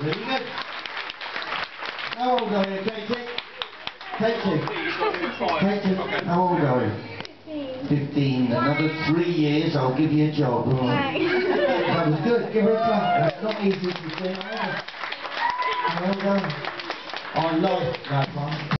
Really good. How old are you, Katie? Katie? Katie, how old are you? 15. Another three years, I'll give you a job. all right? that was good. Give her a clap. That's not easy to say. Well done. I love that one.